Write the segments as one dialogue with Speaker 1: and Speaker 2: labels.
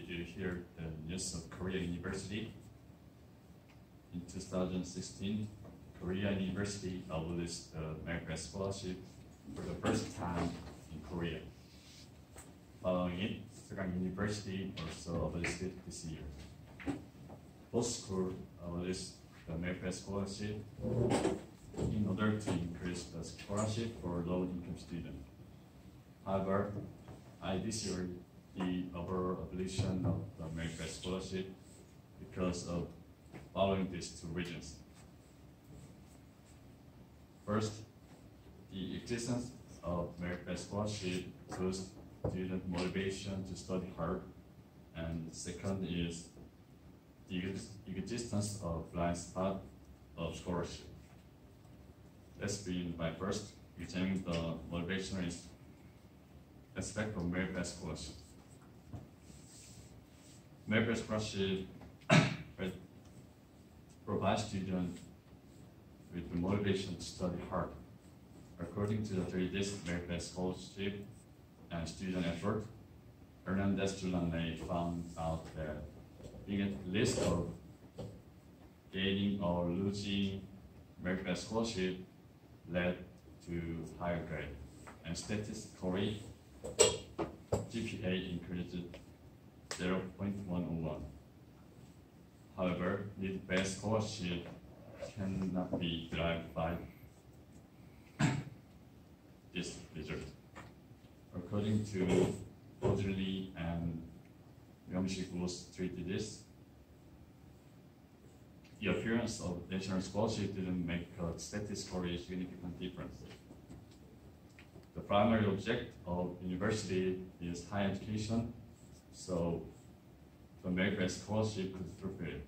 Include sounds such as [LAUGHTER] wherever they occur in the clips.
Speaker 1: did you hear the news of Korea University? In 2016, Korea University abolished the merit-based scholarship for the first time in Korea. Following it, Sogang University also it this year. Both schools abolished the merit-based scholarship in order to increase the scholarship for low-income students. However, I disagree the overall abolition of the merit-based scholarship because of following these two reasons. First, the existence of merit-based scholarship boosts student motivation to study hard, and second is the existence of blind spot of scholarship. Let's begin by first examining the motivational aspect of merit-based scholarship. Merit-based scholarship [COUGHS] provides students with the motivation to study hard. According to the three days merit-based scholarship and student effort, Hernandez Julanle found out that being at risk of gaining or losing merit-based scholarship led to higher grade. And statistically, GPA increased 0.101. However, need-based scholarship cannot be derived by [COUGHS] this result. According to Audrey and Woos treatises, the appearance of national scholarship didn't make a statistically significant difference. The primary object of university is higher education, so the merit-based scholarship could fulfill.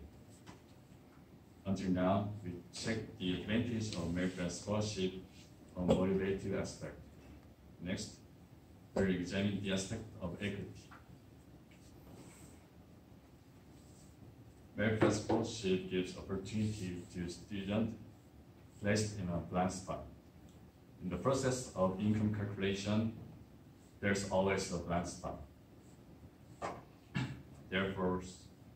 Speaker 1: Until now, we checked the advantage of merit-based scholarship on motivative aspect. Next, we'll examine the aspect of equity. Merit-based scholarship gives opportunity to students placed in a blind spot. In the process of income calculation, there's always a blind spot. Therefore,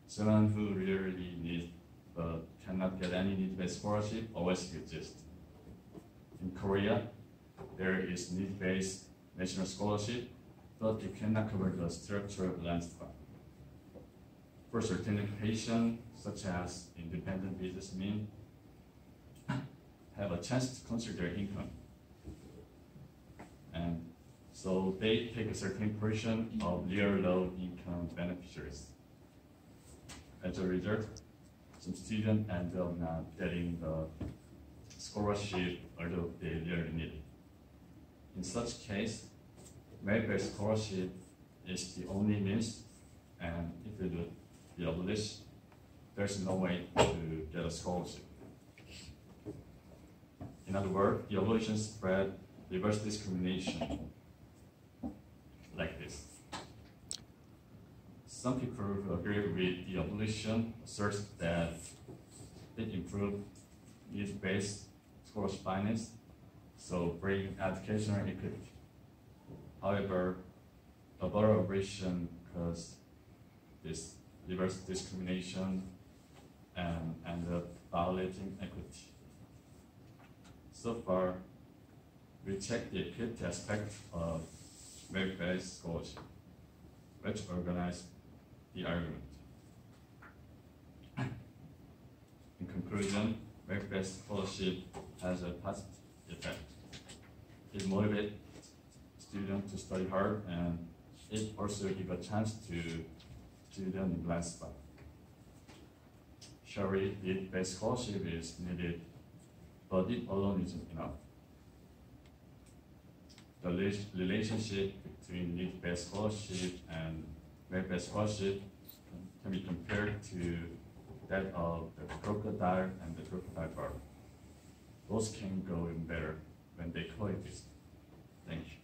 Speaker 1: someone who really needs but uh, cannot get any need-based scholarship always exists. In Korea, there is need-based national scholarship, but it cannot cover the structural spot for certain occupations, such as independent businessmen, [COUGHS] have a chance to consider their income. And so they take a certain portion of their low income beneficiaries. As a result, some students end up not getting the scholarship although they really need it. In such case, merit-based scholarship is the only means, and if it be abolished, there's no way to get a scholarship. In other words, the abolition spread reverse discrimination like this. Some people who agree with the abolition assert that it improved need-based scholarship finance, so bring educational equity. However, the abolition caused this reverse discrimination and, and uh, violating equity. So far, we checked the equity aspect of merit-based scholarship, which organized the argument. In conclusion, merit-based scholarship has a positive effect. It motivates students to study hard and it also gives a chance to students in blind spot. Surely, need-based scholarship is needed, but it alone isn't enough. The relationship between need-based scholarship and merit-based scholarship can be compared to that of the crocodile and the crocodile bird. Those can go in better when they coexist. Thank you.